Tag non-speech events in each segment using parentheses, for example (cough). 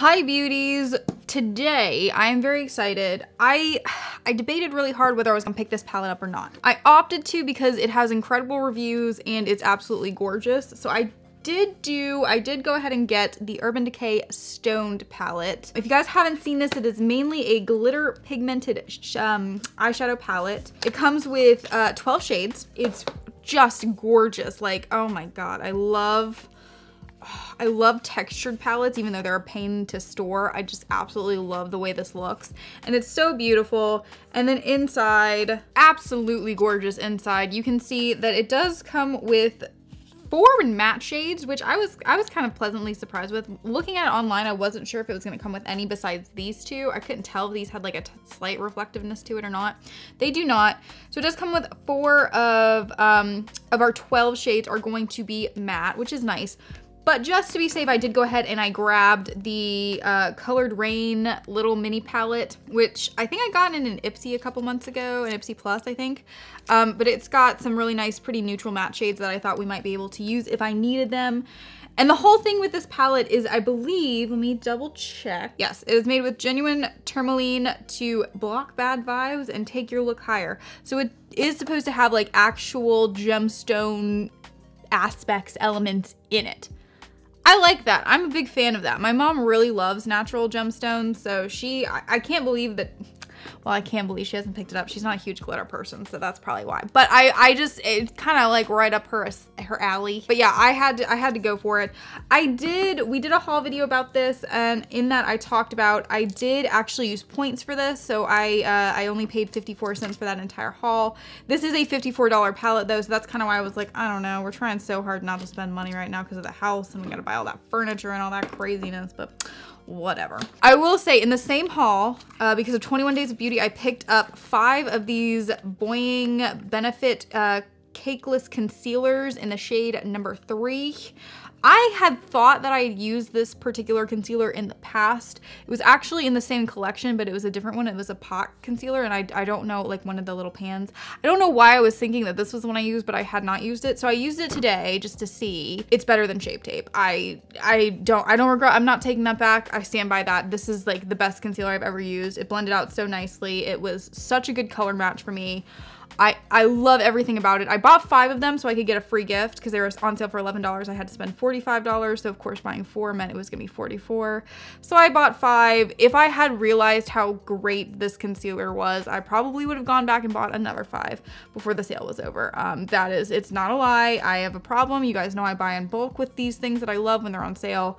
Hi beauties! Today, I am very excited. I I debated really hard whether I was gonna pick this palette up or not. I opted to because it has incredible reviews and it's absolutely gorgeous. So I did do, I did go ahead and get the Urban Decay Stoned palette. If you guys haven't seen this, it is mainly a glitter pigmented um, eyeshadow palette. It comes with uh, 12 shades. It's just gorgeous. Like, oh my God, I love, I love textured palettes, even though they're a pain to store. I just absolutely love the way this looks. And it's so beautiful. And then inside, absolutely gorgeous inside. You can see that it does come with four matte shades, which I was I was kind of pleasantly surprised with. Looking at it online, I wasn't sure if it was going to come with any besides these two. I couldn't tell if these had like a slight reflectiveness to it or not. They do not. So it does come with four of um, of our 12 shades are going to be matte, which is nice. But just to be safe, I did go ahead and I grabbed the uh, Colored Raine little mini palette, which I think I got in an Ipsy a couple months ago, an Ipsy Plus, I think. Um, but it's got some really nice, pretty neutral matte shades that I thought we might be able to use if I needed them. And the whole thing with this palette is, I believe, let me double check. Yes, it was made with genuine tourmaline to block bad vibes and take your look higher. So it is supposed to have like actual gemstone aspects, elements in it. I like that. I'm a big fan of that. My mom really loves natural gemstones, so she, I, I can't believe that well, I can't believe she hasn't picked it up. She's not a huge glitter person, so that's probably why. But I, I just, it's kind of like right up her, her alley. But yeah, I had to, I had to go for it. I did, we did a haul video about this, and in that I talked about, I did actually use points for this, so I, uh, I only paid 54 cents for that entire haul. This is a $54 palette though, so that's kind of why I was like, I don't know, we're trying so hard not to spend money right now because of the house, and we gotta buy all that furniture and all that craziness, but whatever. I will say in the same haul, uh, because of 21 Days of Beauty, I picked up five of these Boing Benefit uh, Cakeless Concealers in the shade number three. I had thought that I had used this particular concealer in the past. It was actually in the same collection, but it was a different one. It was a pot concealer, and I, I don't know, like one of the little pans. I don't know why I was thinking that this was the one I used, but I had not used it. So I used it today just to see. It's better than Shape Tape. I, I don't, I don't regret, I'm not taking that back. I stand by that. This is like the best concealer I've ever used. It blended out so nicely. It was such a good color match for me. I, I love everything about it. I bought five of them so I could get a free gift because they were on sale for $11. I had to spend $45. So of course buying four meant it was gonna be 44. So I bought five. If I had realized how great this concealer was, I probably would have gone back and bought another five before the sale was over. Um, that is, it's not a lie. I have a problem. You guys know I buy in bulk with these things that I love when they're on sale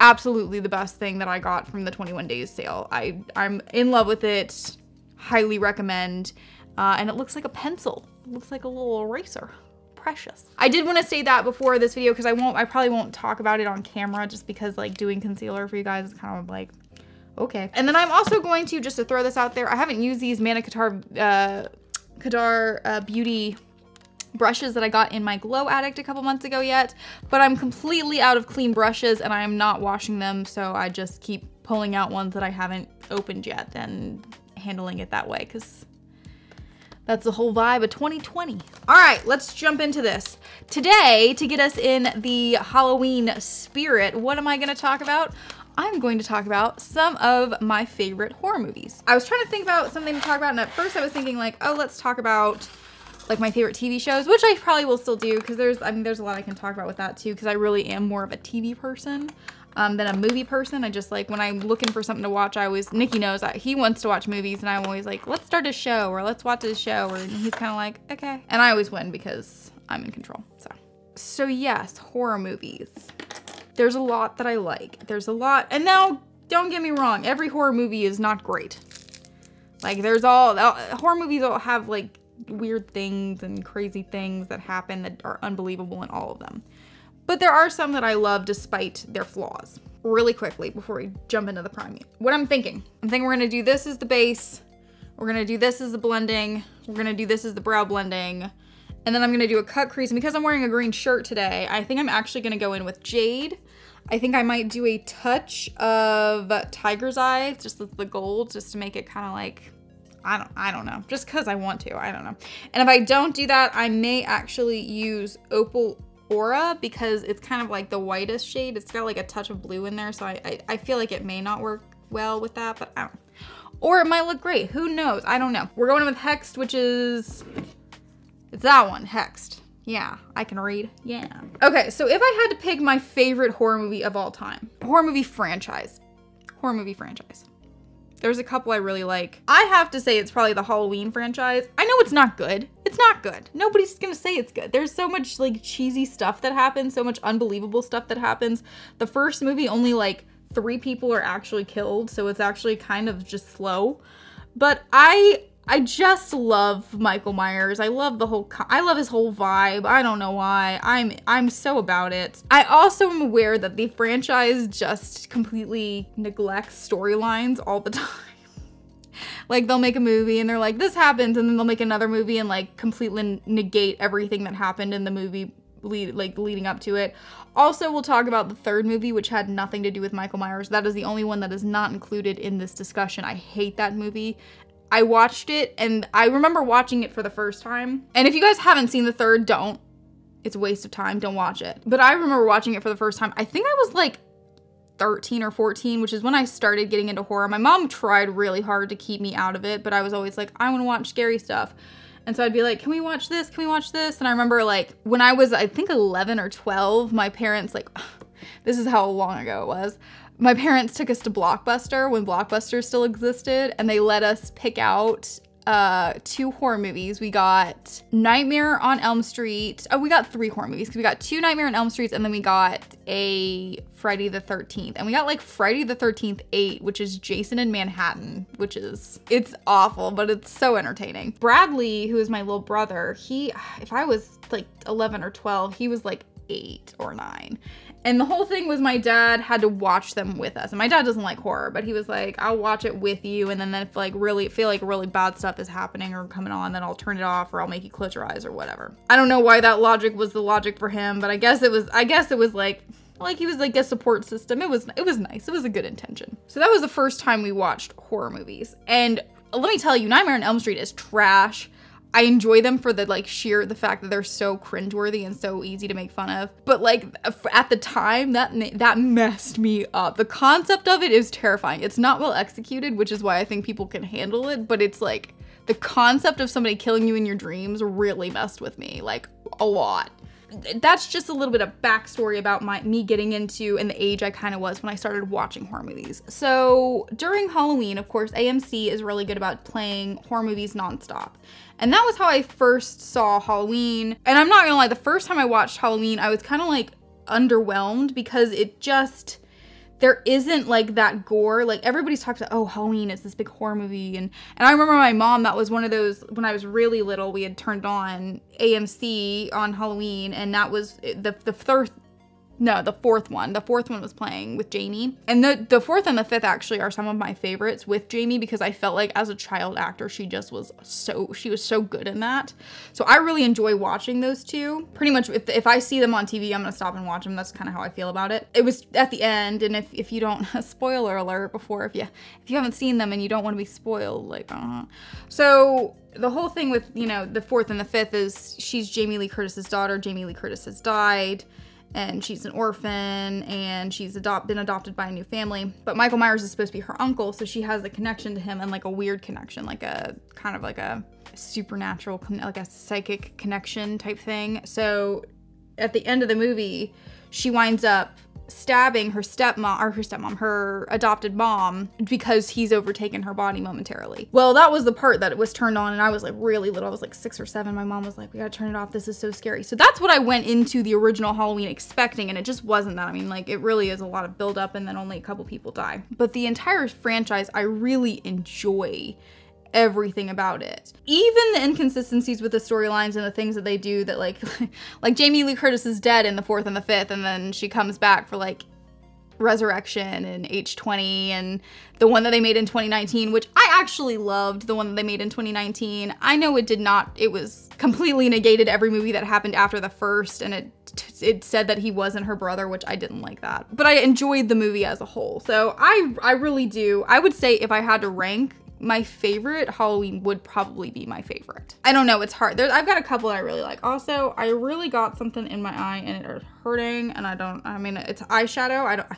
absolutely the best thing that I got from the 21 days sale. I, I'm in love with it. Highly recommend. Uh, and it looks like a pencil. It looks like a little eraser. Precious. I did want to say that before this video because I won't, I probably won't talk about it on camera just because like doing concealer for you guys is kind of like, okay. And then I'm also going to, just to throw this out there, I haven't used these Manna Kadar, uh, Kadar uh, Beauty brushes that I got in my Glow Addict a couple months ago yet, but I'm completely out of clean brushes and I'm not washing them, so I just keep pulling out ones that I haven't opened yet and handling it that way because that's the whole vibe of 2020. All right, let's jump into this. Today, to get us in the Halloween spirit, what am I gonna talk about? I'm going to talk about some of my favorite horror movies. I was trying to think about something to talk about, and at first I was thinking like, oh, let's talk about like my favorite TV shows, which I probably will still do because there's, I mean, there's a lot I can talk about with that too because I really am more of a TV person um, than a movie person. I just like when I'm looking for something to watch, I always, Nikki knows that he wants to watch movies and I'm always like, let's start a show or let's watch a show. Or he's kind of like, okay. And I always win because I'm in control. So, so yes, horror movies. There's a lot that I like. There's a lot. And now don't get me wrong. Every horror movie is not great. Like there's all, all horror movies all have like weird things and crazy things that happen that are unbelievable in all of them. But there are some that I love despite their flaws. Really quickly before we jump into the prime. What I'm thinking, I'm thinking we're gonna do this as the base. We're gonna do this as the blending. We're gonna do this as the brow blending. And then I'm gonna do a cut crease. And because I'm wearing a green shirt today, I think I'm actually gonna go in with Jade. I think I might do a touch of Tiger's Eye, just the gold, just to make it kind of like, I don't, I don't know, just cause I want to, I don't know. And if I don't do that, I may actually use Opal Aura because it's kind of like the whitest shade. It's got like a touch of blue in there, so I, I, I feel like it may not work well with that, but I don't Or it might look great. Who knows? I don't know. We're going with Hexed, which is... It's that one, Hexed. Yeah, I can read. Yeah. Okay, so if I had to pick my favorite horror movie of all time, horror movie franchise, horror movie franchise. There's a couple I really like. I have to say it's probably the Halloween franchise. I know it's not good. It's not good. Nobody's gonna say it's good. There's so much like cheesy stuff that happens, so much unbelievable stuff that happens. The first movie only like three people are actually killed, so it's actually kind of just slow. But I I just love Michael Myers. I love the whole I love his whole vibe. I don't know why. I'm I'm so about it. I also am aware that the franchise just completely neglects storylines all the (laughs) time. like they'll make a movie and they're like this happens and then they'll make another movie and like completely negate everything that happened in the movie lead like leading up to it. Also, we'll talk about the third movie, which had nothing to do with Michael Myers. That is the only one that is not included in this discussion. I hate that movie. I watched it and I remember watching it for the first time. And if you guys haven't seen the third, don't. It's a waste of time. Don't watch it. But I remember watching it for the first time. I think I was like 13 or 14, which is when I started getting into horror. My mom tried really hard to keep me out of it, but I was always like, I want to watch scary stuff. And so I'd be like, can we watch this? Can we watch this? And I remember like when I was, I think 11 or 12, my parents like, (sighs) this is how long ago it was my parents took us to Blockbuster when Blockbuster still existed, and they let us pick out uh, two horror movies. We got Nightmare on Elm Street. Oh, we got three horror movies because we got two Nightmare on Elm Streets and then we got a Friday the 13th. And we got like Friday the 13th 8, which is Jason in Manhattan, which is, it's awful, but it's so entertaining. Bradley, who is my little brother, he, if I was like 11 or 12, he was like eight or nine. And the whole thing was my dad had to watch them with us. And my dad doesn't like horror, but he was like, I'll watch it with you. And then if like really feel like really bad stuff is happening or coming on, then I'll turn it off or I'll make you close your eyes or whatever. I don't know why that logic was the logic for him, but I guess it was, I guess it was like, like he was like a support system. It was, it was nice. It was a good intention. So that was the first time we watched horror movies. And let me tell you, Nightmare on Elm Street is trash. I enjoy them for the like sheer the fact that they're so cringeworthy and so easy to make fun of. But like at the time that that messed me up. The concept of it is terrifying. It's not well executed, which is why I think people can handle it, but it's like the concept of somebody killing you in your dreams really messed with me like a lot that's just a little bit of backstory about my me getting into and the age I kind of was when I started watching horror movies. So during Halloween, of course, AMC is really good about playing horror movies nonstop. And that was how I first saw Halloween. And I'm not gonna lie, the first time I watched Halloween, I was kind of like underwhelmed because it just there isn't like that gore. Like everybody's talked about, oh, Halloween is this big horror movie. And and I remember my mom, that was one of those when I was really little, we had turned on AMC on Halloween, and that was eh, the the third no, the fourth one. The fourth one was playing with Jamie. And the, the fourth and the fifth actually are some of my favorites with Jamie because I felt like as a child actor, she just was so, she was so good in that. So I really enjoy watching those two. Pretty much if, if I see them on TV, I'm gonna stop and watch them. That's kind of how I feel about it. It was at the end. And if, if you don't, (laughs) spoiler alert before, if you, if you haven't seen them and you don't want to be spoiled, like, uh -huh. So the whole thing with, you know, the fourth and the fifth is she's Jamie Lee Curtis's daughter. Jamie Lee Curtis has died and she's an orphan and she's adopt- been adopted by a new family. But Michael Myers is supposed to be her uncle, so she has a connection to him and like a weird connection, like a kind of like a supernatural, like a psychic connection type thing. So at the end of the movie, she winds up stabbing her stepmom or her stepmom, her adopted mom, because he's overtaken her body momentarily. Well, that was the part that it was turned on, and I was like really little. I was like six or seven. My mom was like, "We gotta turn it off. This is so scary." So that's what I went into the original Halloween expecting, and it just wasn't that. I mean, like it really is a lot of build up, and then only a couple people die. But the entire franchise, I really enjoy everything about it. Even the inconsistencies with the storylines and the things that they do that like (laughs) like Jamie Lee Curtis is dead in the fourth and the fifth and then she comes back for like Resurrection and H20 and the one that they made in 2019, which I actually loved, the one that they made in 2019. I know it did not, it was completely negated every movie that happened after the first and it it said that he wasn't her brother, which I didn't like that. But I enjoyed the movie as a whole. So I I really do. I would say if I had to rank my favorite, Halloween would probably be my favorite. I don't know, it's hard. There, I've got a couple that I really like. Also, I really got something in my eye and it is hurting and I don't, I mean, it's eyeshadow. I don't,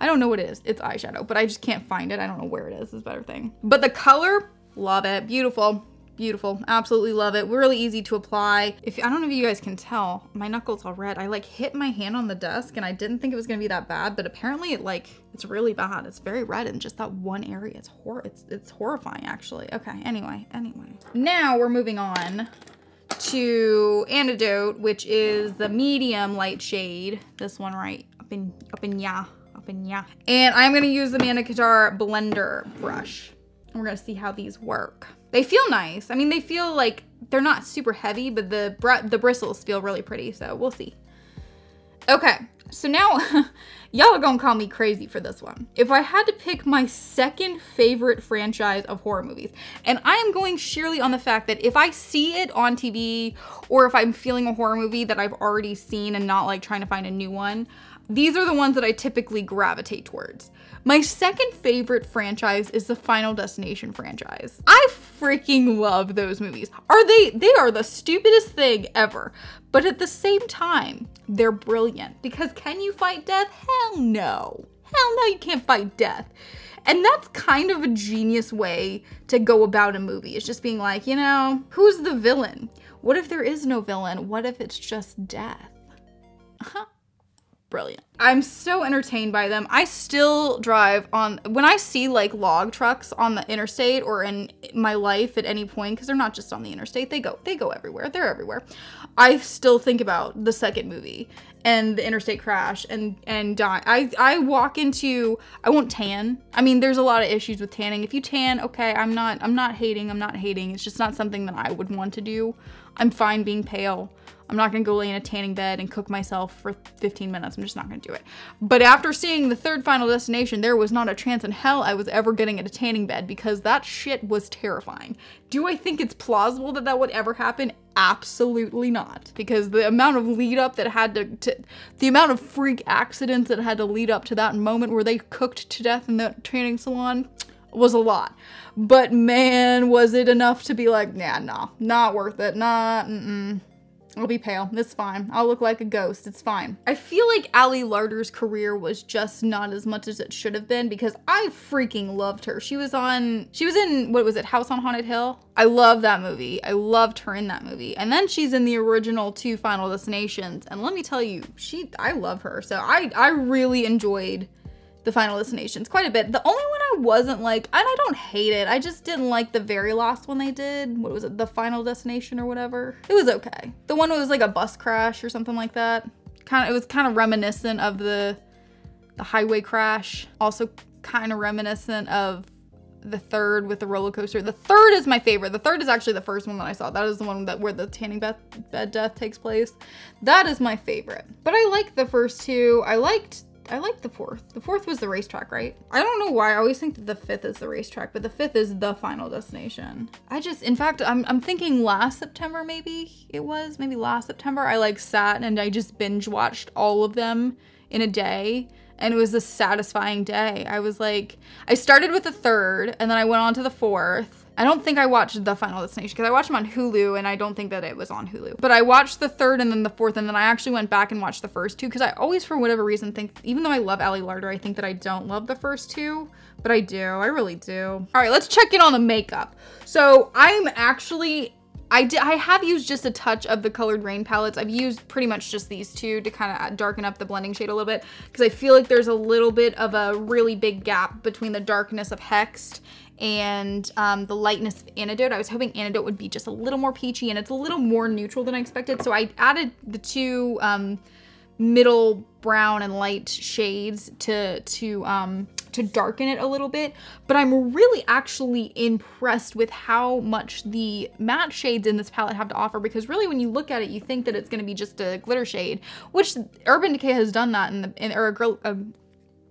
I don't know what it is. It's eyeshadow, but I just can't find it. I don't know where it is, is a better thing. But the color, love it. Beautiful beautiful. Absolutely love it. Really easy to apply. If i don't know if you guys can tell my knuckles all red. I like hit my hand on the desk and i didn't think it was gonna be that bad but apparently it like it's really bad. It's very red in just that one area. It's hor it's it's horrifying actually. Okay anyway anyway. Now we're moving on to antidote which is the medium light shade. This one right up in up in yeah up in yeah and i'm gonna use the Manna blender brush. We're gonna see how these work they feel nice. I mean, they feel like they're not super heavy, but the br the bristles feel really pretty, so we'll see. Okay, so now (laughs) y'all are gonna call me crazy for this one. If I had to pick my second favorite franchise of horror movies, and I am going sheerly on the fact that if I see it on TV or if I'm feeling a horror movie that I've already seen and not like trying to find a new one, these are the ones that I typically gravitate towards. My second favorite franchise is the Final Destination franchise. I freaking love those movies. Are they they are the stupidest thing ever. But at the same time, they're brilliant because can you fight death? Hell no. Hell no, you can't fight death. And that's kind of a genius way to go about a movie. It's just being like, you know, who's the villain? What if there is no villain? What if it's just death? Uh-huh brilliant. I'm so entertained by them. I still drive on, when I see like log trucks on the interstate or in my life at any point, because they're not just on the interstate, they go, they go everywhere. They're everywhere. I still think about the second movie and the interstate crash and and die. I I walk into I won't tan. I mean, there's a lot of issues with tanning. If you tan, okay, I'm not I'm not hating. I'm not hating. It's just not something that I would want to do. I'm fine being pale. I'm not gonna go lay in a tanning bed and cook myself for 15 minutes. I'm just not gonna do it. But after seeing the third final destination, there was not a chance in hell I was ever getting in a tanning bed because that shit was terrifying. Do I think it's plausible that that would ever happen? Absolutely not. Because the amount of lead up that had to, to the amount of freak accidents that had to lead up to that moment where they cooked to death in the training salon was a lot. But man, was it enough to be like, nah, nah, not worth it. Nah, mm-mm. I'll be pale. It's fine. I'll look like a ghost. It's fine. I feel like Ali Larter's career was just not as much as it should have been because I freaking loved her. She was on, she was in, what was it, House on Haunted Hill? I love that movie. I loved her in that movie. And then she's in the original two Final Destinations. And let me tell you, she, I love her. So I, I really enjoyed the Final Destinations quite a bit. The only one I wasn't like, and I don't hate it, I just didn't like the very last one they did. What was it? The Final Destination or whatever. It was okay. The one was like a bus crash or something like that. Kind of, it was kind of reminiscent of the the highway crash. Also kind of reminiscent of the third with the roller coaster. The third is my favorite. The third is actually the first one that I saw. That is the one that where the tanning bed, bed death takes place. That is my favorite. But I like the first two. I liked I like the fourth. The fourth was the racetrack, right? I don't know why. I always think that the fifth is the racetrack, but the fifth is the final destination. I just, in fact, I'm, I'm thinking last September, maybe it was, maybe last September, I like sat and I just binge watched all of them in a day. And it was a satisfying day. I was like, I started with the third and then I went on to the fourth I don't think I watched the Final Destination because I watched them on Hulu and I don't think that it was on Hulu. But I watched the third and then the fourth and then I actually went back and watched the first two because I always, for whatever reason, think, even though I love Ali Larter, I think that I don't love the first two, but I do. I really do. All right, let's check in on the makeup. So I'm actually I, did, I have used just a touch of the Colored Raine palettes. I've used pretty much just these two to kind of darken up the blending shade a little bit because I feel like there's a little bit of a really big gap between the darkness of Hexed and um, the lightness of Antidote. I was hoping Antidote would be just a little more peachy and it's a little more neutral than I expected. So I added the two um, middle brown and light shades to, to, um, to darken it a little bit. But I'm really actually impressed with how much the matte shades in this palette have to offer because really when you look at it, you think that it's going to be just a glitter shade, which Urban Decay has done that in the, in, or a, a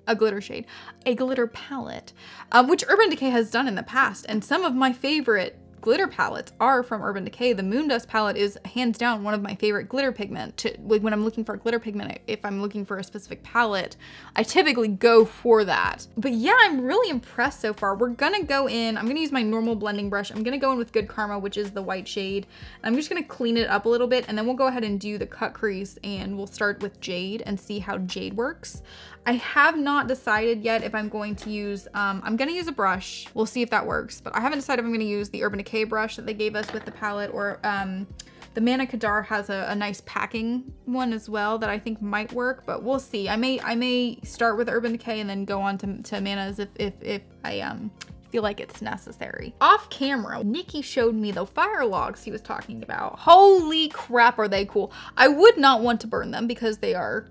a glitter shade, a glitter palette, um, which Urban Decay has done in the past. And some of my favorite glitter palettes are from Urban Decay. The Moondust palette is hands down one of my favorite glitter pigment. To, like when I'm looking for a glitter pigment, if I'm looking for a specific palette, I typically go for that. But yeah, I'm really impressed so far. We're gonna go in, I'm gonna use my normal blending brush. I'm gonna go in with Good Karma, which is the white shade. I'm just gonna clean it up a little bit and then we'll go ahead and do the cut crease and we'll start with Jade and see how Jade works. I have not decided yet if I'm going to use, um, I'm gonna use a brush. We'll see if that works, but I haven't decided if I'm gonna use the Urban Decay brush that they gave us with the palette or um, the Manna Kadar has a, a, nice packing one as well that I think might work, but we'll see. I may I may start with Urban Decay and then go on to, to Manna's if, if, if I um feel like it's necessary. Off camera, Nikki showed me the fire logs he was talking about. Holy crap, are they cool. I would not want to burn them because they are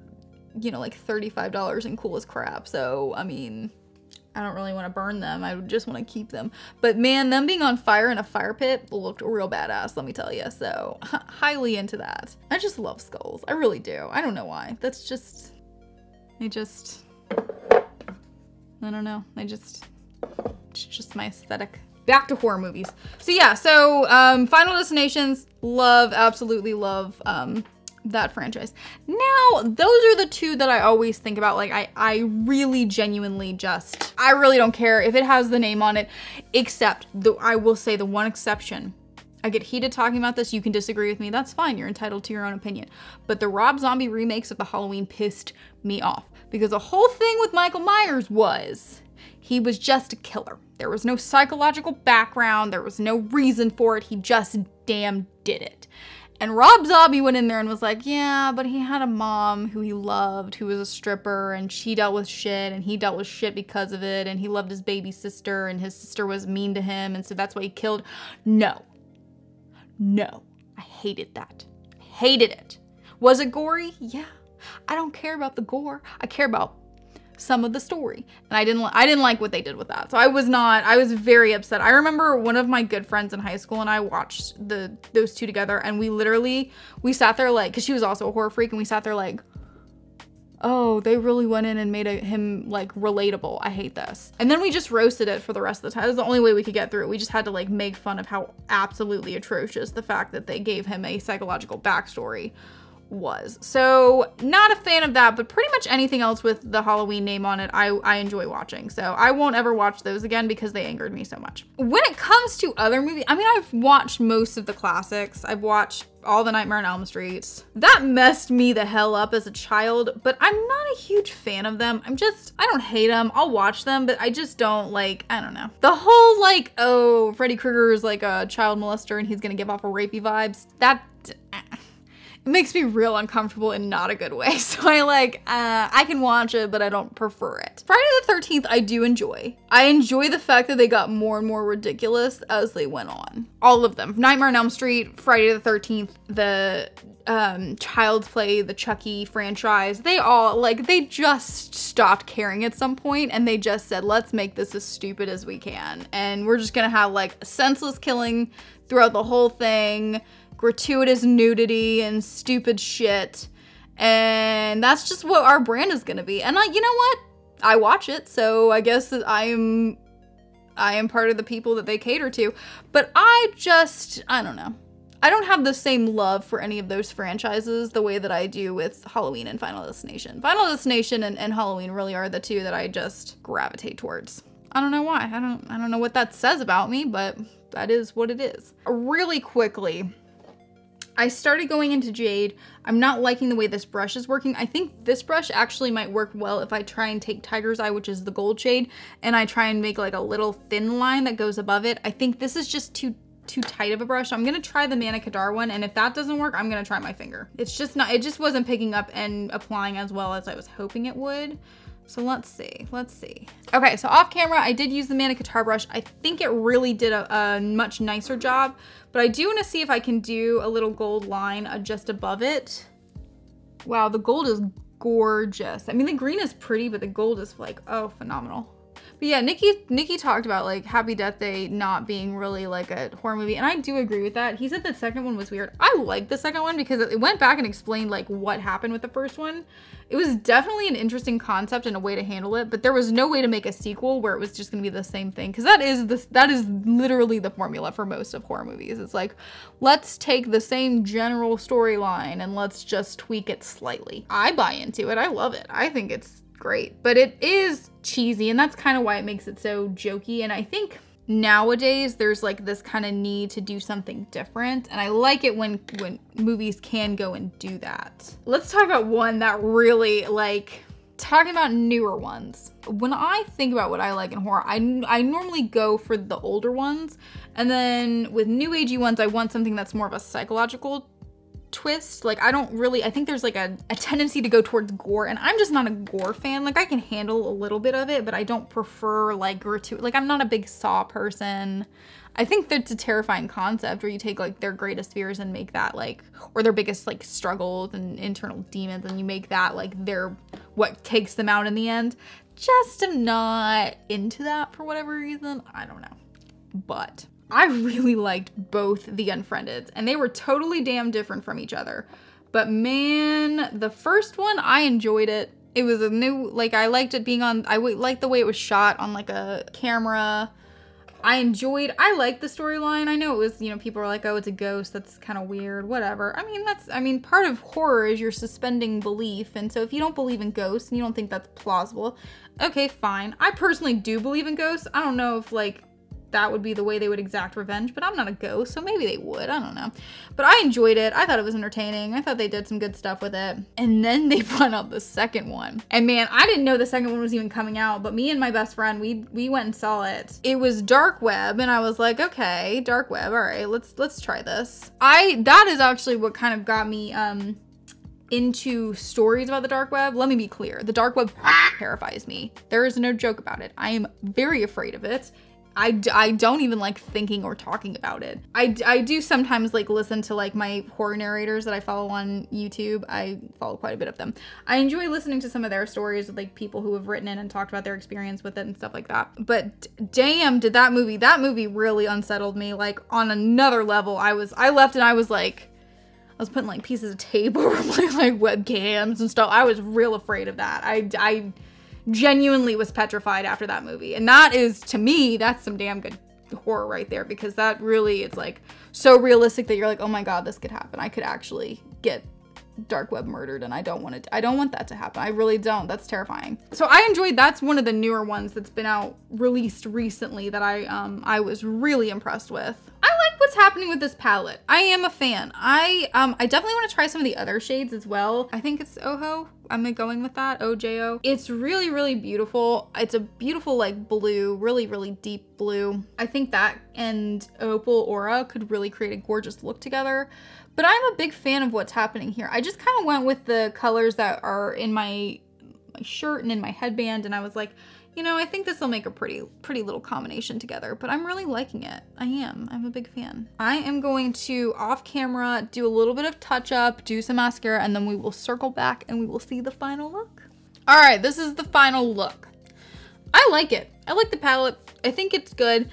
you know, like $35 and cool as crap. So, I mean, I don't really want to burn them. I just want to keep them. But man, them being on fire in a fire pit looked real badass, let me tell you. So, highly into that. I just love skulls. I really do. I don't know why. That's just, I just, I don't know. I just, it's just my aesthetic. Back to horror movies. So yeah, so um, Final Destinations, love, absolutely love um, that franchise. Now, those are the two that I always think about. Like, I, I really genuinely just, I really don't care if it has the name on it, except the, I will say the one exception. I get heated talking about this. You can disagree with me. That's fine. You're entitled to your own opinion. But the Rob Zombie remakes of the Halloween pissed me off because the whole thing with Michael Myers was he was just a killer. There was no psychological background. There was no reason for it. He just damn did it. And Rob Zombie went in there and was like, yeah, but he had a mom who he loved, who was a stripper, and she dealt with shit, and he dealt with shit because of it, and he loved his baby sister, and his sister was mean to him, and so that's why he killed. No. No. I hated that. Hated it. Was it gory? Yeah. I don't care about the gore. I care about some of the story. And I didn't I didn't like what they did with that. So I was not I was very upset. I remember one of my good friends in high school and I watched the those two together and we literally we sat there like cuz she was also a horror freak and we sat there like oh, they really went in and made a, him like relatable. I hate this. And then we just roasted it for the rest of the time. That's the only way we could get through it. We just had to like make fun of how absolutely atrocious the fact that they gave him a psychological backstory was. So not a fan of that, but pretty much anything else with the Halloween name on it, I, I enjoy watching. So I won't ever watch those again because they angered me so much. When it comes to other movies, I mean, I've watched most of the classics. I've watched all the Nightmare on Elm Streets. That messed me the hell up as a child, but I'm not a huge fan of them. I'm just, I don't hate them. I'll watch them, but I just don't like, I don't know. The whole like, oh, Freddy Krueger is like a child molester and he's gonna give off a rapey vibes. That, eh. It makes me real uncomfortable in not a good way. (laughs) So I like, uh, I can watch it, but I don't prefer it. Friday the 13th, I do enjoy. I enjoy the fact that they got more and more ridiculous as they went on. All of them. Nightmare on Elm Street, Friday the 13th, the um, Child's Play, the Chucky franchise, they all, like, they just stopped caring at some point and they just said, let's make this as stupid as we can. And we're just gonna have like senseless killing throughout the whole thing gratuitous nudity and stupid shit. And that's just what our brand is gonna be. And I, you know what? I watch it, so I guess I am I am part of the people that they cater to. But I just I don't know. I don't have the same love for any of those franchises the way that I do with Halloween and Final Destination. Final Destination and, and Halloween really are the two that I just gravitate towards. I don't know why. I don't I don't know what that says about me, but that is what it is. Really quickly, I started going into Jade. I'm not liking the way this brush is working. I think this brush actually might work well if I try and take Tiger's Eye, which is the gold shade, and I try and make like a little thin line that goes above it. I think this is just too too tight of a brush. I'm gonna try the Manna Kadar one, and if that doesn't work, I'm gonna try my finger. It's just not, it just wasn't picking up and applying as well as I was hoping it would. So let's see, let's see. Okay, so off camera, I did use the Manna Kadar brush. I think it really did a, a much nicer job, but I do wanna see if I can do a little gold line uh, just above it. Wow, the gold is gorgeous. I mean, the green is pretty, but the gold is like, oh, phenomenal. But yeah, Nikki Nikki talked about like Happy Death Day not being really like a horror movie, and I do agree with that. He said the second one was weird. I liked the second one because it went back and explained like what happened with the first one. It was definitely an interesting concept and a way to handle it, but there was no way to make a sequel where it was just going to be the same thing because that is the that is literally the formula for most of horror movies. It's like let's take the same general storyline and let's just tweak it slightly. I buy into it. I love it. I think it's great, but it is cheesy and that's kind of why it makes it so jokey and I think nowadays there's like this kind of need to do something different and I like it when when movies can go and do that. Let's talk about one that really like talking about newer ones. When I think about what I like in horror, I, I normally go for the older ones. And then with new agey ones, I want something that's more of a psychological twist. Like I don't really, I think there's like a, a tendency to go towards gore and I'm just not a gore fan. Like I can handle a little bit of it, but I don't prefer like gratuitous, like I'm not a big saw person. I think that's a terrifying concept where you take like their greatest fears and make that like, or their biggest like struggles and internal demons and you make that like their, what takes them out in the end. Just am not into that for whatever reason. I don't know. But I really liked both The Unfriended, and they were totally damn different from each other. But man, the first one, I enjoyed it. It was a new, like, I liked it being on, I liked the way it was shot on, like, a camera. I enjoyed, I liked the storyline. I know it was, you know, people are like, oh, it's a ghost. That's kind of weird. Whatever. I mean, that's, I mean, part of horror is you're suspending belief. And so if you don't believe in ghosts and you don't think that's plausible, okay, fine. I personally do believe in ghosts. I don't know if, like, that would be the way they would exact revenge, but I'm not a ghost, so maybe they would. I don't know. But I enjoyed it. I thought it was entertaining. I thought they did some good stuff with it. And then they (laughs) brought out the second one. And man, I didn't know the second one was even coming out, but me and my best friend, we we went and saw it. It was dark web, and I was like, okay, dark web. All right, let's let's try this. I that is actually what kind of got me um into stories about the dark web, let me be clear. The dark web (laughs) terrifies me. There is no joke about it. I am very afraid of it. I, I don't even like thinking or talking about it. I, I do sometimes like listen to like my horror narrators that I follow on YouTube. I follow quite a bit of them. I enjoy listening to some of their stories with like people who have written it and talked about their experience with it and stuff like that. But damn, did that movie, that movie really unsettled me like on another level. I was, I left and I was like, I was putting like pieces of tape (laughs) over my like webcams and stuff. I was real afraid of that. I, I, genuinely was petrified after that movie. And that is, to me, that's some damn good horror right there because that really is like so realistic that you're like, oh my god, this could happen. I could actually get dark web murdered and I don't want it I don't want that to happen. I really don't. That's terrifying. So I enjoyed that's one of the newer ones that's been out released recently that I um I was really impressed with. I like what's happening with this palette. I am a fan. I um I definitely want to try some of the other shades as well. I think it's Ojo. I'm going with that, OJO. It's really, really beautiful. It's a beautiful like blue, really, really deep blue. I think that and Opal Aura could really create a gorgeous look together. But I'm a big fan of what's happening here. I just kind of went with the colors that are in my, my shirt and in my headband and I was like, you know, I think this will make a pretty, pretty little combination together, but I'm really liking it. I am. I'm a big fan. I am going to, off camera, do a little bit of touch up, do some mascara, and then we will circle back and we will see the final look. All right, this is the final look. I like it. I like the palette. I think it's good.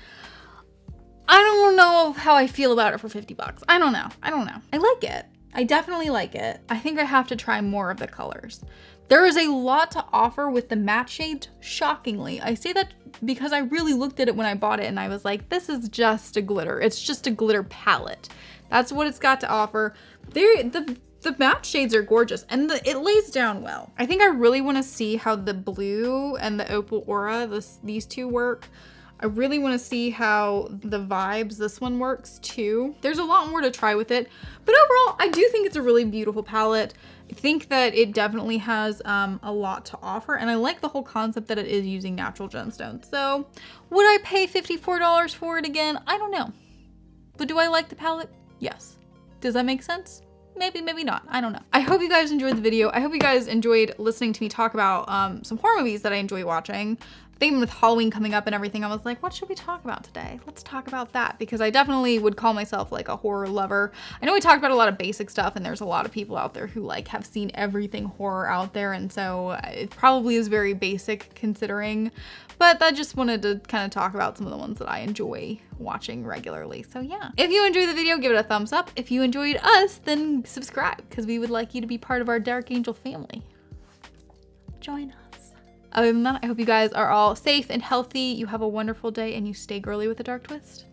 I don't know how I feel about it for 50 bucks. I don't know. I don't know. I like it. I definitely like it. I think I have to try more of the colors. There is a lot to offer with the matte shades, shockingly. I say that because I really looked at it when I bought it and I was like, this is just a glitter. It's just a glitter palette. That's what it's got to offer. The the matte shades are gorgeous and the, it lays down well. I think I really want to see how the blue and the opal aura, this, these two work. I really want to see how the vibes this one works too. There's a lot more to try with it, but overall, I do think it's a really beautiful palette. I think that it definitely has um, a lot to offer, and I like the whole concept that it is using natural gemstones. So, would I pay $54 for it again? I don't know. But do I like the palette? Yes. Does that make sense? maybe, maybe not. I don't know. I hope you guys enjoyed the video. I hope you guys enjoyed listening to me talk about um, some horror movies that I enjoy watching. Even with Halloween coming up and everything, I was like, what should we talk about today? Let's talk about that because I definitely would call myself like a horror lover. I know we talked about a lot of basic stuff and there's a lot of people out there who like have seen everything horror out there and so uh, it probably is very basic considering, but I just wanted to kind of talk about some of the ones that I enjoy watching regularly. So yeah, if you enjoyed the video, give it a thumbs up. If you enjoyed us, then subscribe because we would like you to be part of our Dark Angel family. Join us. I hope you guys are all safe and healthy. You have a wonderful day and you stay girly with a dark twist.